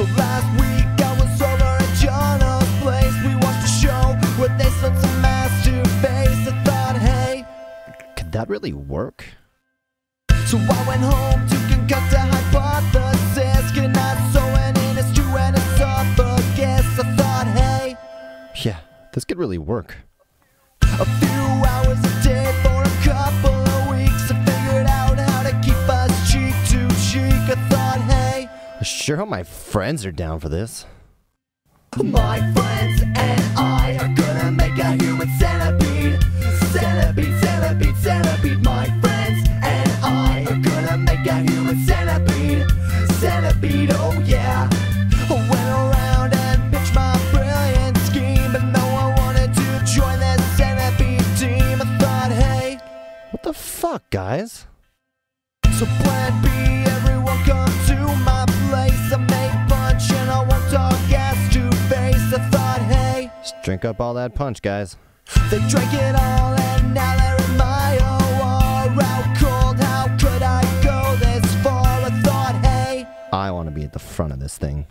So last week I was over at Jono's place. We watched a show where they some. I thought, hey, could that really work? So I went home to concoct hypothesis. Can I sew an anus to an esophagus? I thought, hey, yeah, this could really work. I sure hope my friends are down for this. my friends and I are gonna make a human centipede. Centipede, centipede, centipede. My friends and I are gonna make a human centipede. Centipede, oh yeah. I went around and pitched my brilliant scheme, but no one wanted to join the centipede team. I thought, hey, What the fuck, guys? so plan B, Drink up all that punch, guys. They drank it all and now they're in my OR cold. How could I go this far? I thought, hey, I want to be at the front of this thing.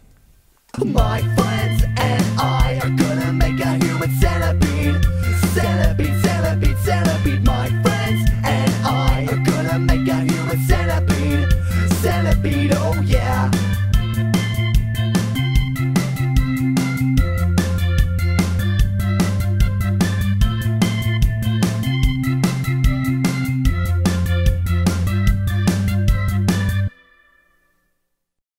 My friends and I are gonna make a human centipede. Centipede, centipede, centipede. My friends and I are gonna make a human centipede. Centipede, oh yeah.